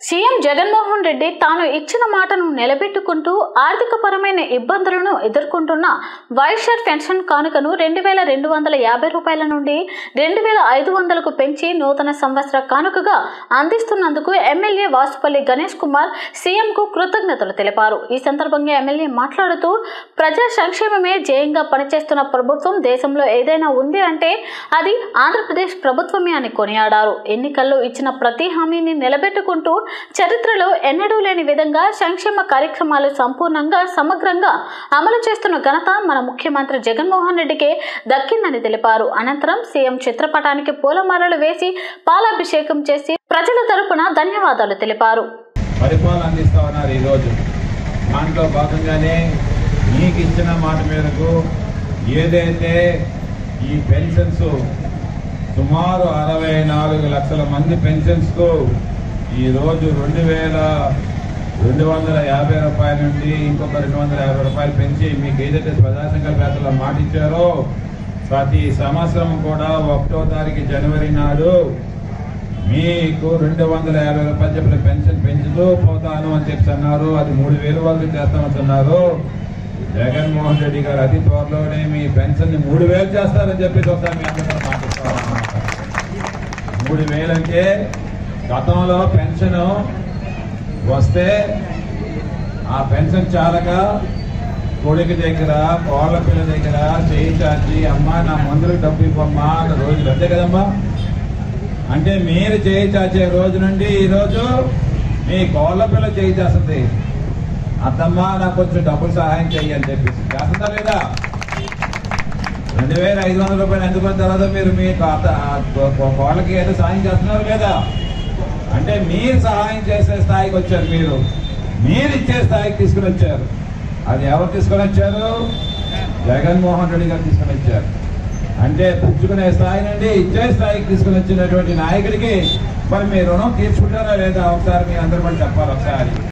CM Jaganmohan Reddy తాను ఇచ్చిన మాటను నిలబెట్టుకుంటూ ఆర్థికపరమైన ఇబ్బందులను ఎదుర్కొంటున్న వైఎస్ఆర్ పెన్షన్ కానుకను రెండు వేల రెండు వందల యాభై రూపాయల నుండి రెండు వేల ఐదు వందలకు పెంచి నూతన సంవత్సర కానుకగా అందిస్తున్నందుకు ఎమ్మెల్యే వాసుపల్లి గణేష్ కుమార్ సీఎంకు కృతజ్ఞతలు తెలిపారు. ఈ సందర్భంగా ఎమ్మెల్యే మాట్లాడుతూ ప్రజా సంక్షేమమే జయంగా పనిచేస్తున్న ప్రభుత్వం దేశంలో ఏదైనా ఉంది అంటే అది ఆంధ్రప్రదేశ్ ప్రభుత్వమే అని కొనియాడారు. ఎన్నికల్లో ఇచ్చిన ప్రతి హామీని నిలబెట్టుకుంటూ చరిత్రలో ఎన్నడూ లేని విధంగా సంక్షేమ కార్యక్రమాలు సంపూర్ణంగా సమగ్రంగా అమలు చేస్తున్న ఘనత మన ముఖ్యమంత్రి జగన్మోహన్ రెడ్డికే దక్కిందని తెలిపారు. అనంతరం సీఎం చిత్రపటానికి పూలమాలలు వేసి పాలాభిషేకం చేసి ప్రజల తరపున ధన్యవాదాలు తెలిపారు. పరిపాలన అందిస్తా ఉన్నారు ఈరోజు. దాంట్లో భాగంగానే మీకు ఇచ్చిన మాట మేరకు ఏదైతే ఈ పెన్షన్స్ సుమారు అరవై నాలుగు లక్షల మంది పెన్షన్స్కు ఈరోజు రెండు వేల రెండు వందల యాభై రూపాయల నుండి ఇంకొక రెండు వందల యాభై రూపాయలు పెంచి మీకు ఏదైతే ప్రజా సంకల్పయాత్రలో మాట ఇచ్చారో ప్రతి సంవత్సరం కూడా ఒకటో తారీఖు జనవరి నాడు మీకు రెండు వందల యాభై రూపాయలు చెప్పిన పెన్షన్ పెంచుతూ పోతాను అని చెప్పి అన్నారు. అది మూడు వేల వరకు చేస్తామని అన్నారు. జగన్మోహన్ రెడ్డి గారు అతి త్వరలోనే మీ పెన్షన్ మూడు వేలు చేస్తారని చెప్పి ఒకసారి మీ అందరూ మూడు వేలు అంటే గతంలో పెన్షన్ వస్తే ఆ పెన్షన్ చాలక కొడుకు దగ్గర కోళ్ళ పిల్ల దగ్గర చేయి చాచి అమ్మా నా మందులకు డబ్బు ఇవ్వమ్మా అన్న రోజులు అంతే కదమ్మా. అంటే మీరు చేయి చాచే రోజు నుండి ఈరోజు మీ కోళ్ళ పిల్ల చేయి చేస్తుంది అత్తమ్మా నాకు కొంచెం డబ్బులు సహాయం చెయ్యి అని చెప్పేసి. చేస్తుందా లేదా? రెండు వేల ఐదు వందల రూపాయలు ఎందుకున్న తర్వాత మీరు మీ కోళ్ళకి ఏదో సాయం చేస్తున్నారు లేదా అంటే మీరు సహాయం చేసే స్థాయికి వచ్చారు మీరు. మీరు ఇచ్చే స్థాయికి తీసుకుని వచ్చారు. అది ఎవరు తీసుకొని వచ్చారు? జగన్మోహన్ రెడ్డి గారు తీసుకొని వచ్చారు. అంటే పుచ్చుకునే స్థాయి నుండి ఇచ్చే స్థాయికి తీసుకుని వచ్చినటువంటి నాయకుడికి మరి మీ రుణం తీర్చుకుంటారా లేదా? ఒకసారి మీ అందరూ చెప్పాలి ఒకసారి.